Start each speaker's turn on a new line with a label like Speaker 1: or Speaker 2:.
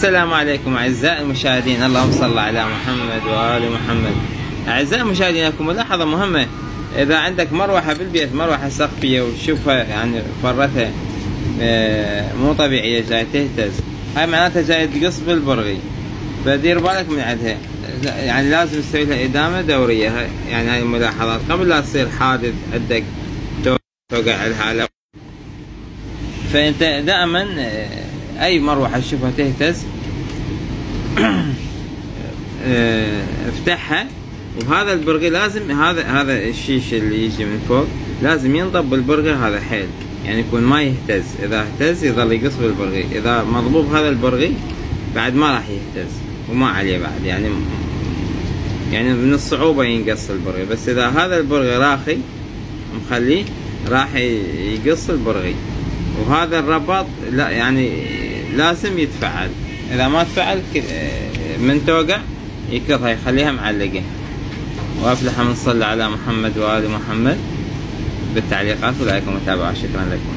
Speaker 1: السلام عليكم أعزائي المشاهدين. اللهم صل على محمد وآل محمد. أعزائي المشاهدين لكم ملاحظة مهمة. إذا عندك مروحة بالبيت مروحة سقفية وتشوفها يعني فرتها آه، مو طبيعية جاي تهتز. هاي معناتها جاي تقص بالبرغي. فدير بالك من عندها. يعني لازم تسوي لها إدامة دورية. هاي يعني هاي الملاحظات قبل لا تصير حادث عندك توقع الحالة. فأنت دائما أي مروحة تشوفها تهتز. آه، افتحها. وهذا البرغي لازم هذا هذا الشيش اللي يجي من فوق لازم ينضب بالبرغي هذا حيل. يعني يكون ما يهتز. إذا اهتز يظل يقص بالبرغي. إذا مضبوب هذا البرغي بعد ما راح يهتز. وما عليه بعد. يعني يعني من الصعوبة ينقص البرغي. بس إذا هذا البرغي راخي مخليه راح يقص البرغي. وهذا الرباط لا يعني لازم يتفعل. إذا ما تفعل من توقع يكرها يخليها معلقة. وأفلح من صلى على محمد وآل محمد. بالتعليقات ولايك ومتابعة شكرا لكم.